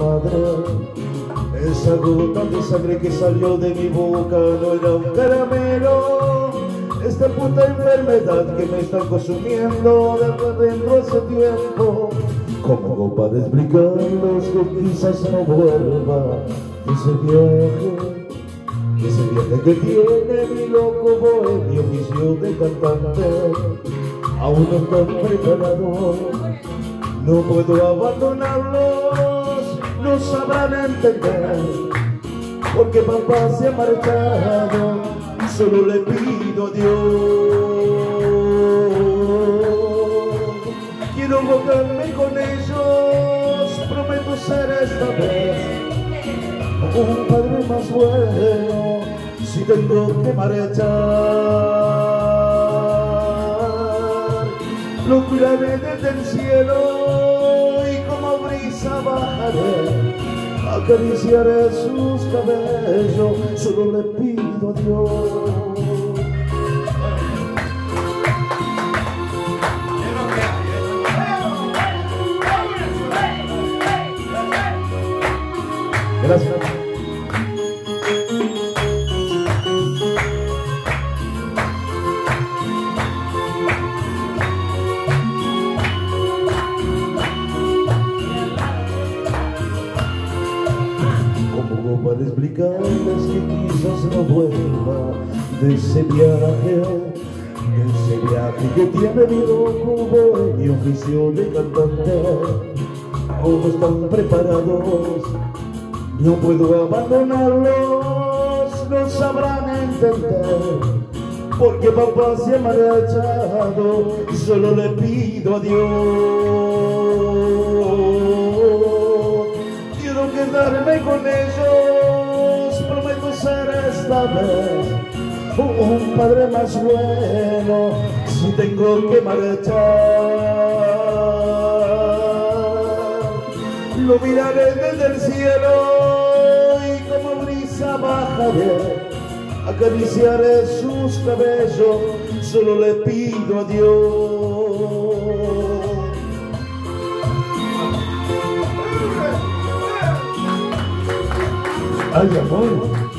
madre. Esa gota de sangre que salió de mi boca no era un caramelo. Esta puta enfermedad que me está consumiendo dentro hace tiempo. ¿Cómo hago para explicarles que quizás no vuelva ese viaje? Ese viaje que tiene mi loco bohemio oficio de cantante Aún no estoy preparado No puedo abandonarlos No sabrán entender Porque papá se ha marchado Solo le pido a Dios Quiero enfocarme con ellos Prometo ser esta vez un padre más bueno si tengo que marchar. Lo cuidaré desde el cielo acariciaré sus cabellos, solo le pido a Dios. Gracias. ¿Cómo para explicarles que quizás no vuelva de ese viaje? De ese viaje que tiene mi loco mi oficio de cantante. Aún no están preparados no puedo abandonarlos, no sabrán entender Porque papá se ha marchado y solo le pido a Dios Un padre más bueno si tengo que marchar lo miraré desde el cielo y como brisa bajaré, acariciaré sus cabellos, solo le pido a Dios. Ay, amor.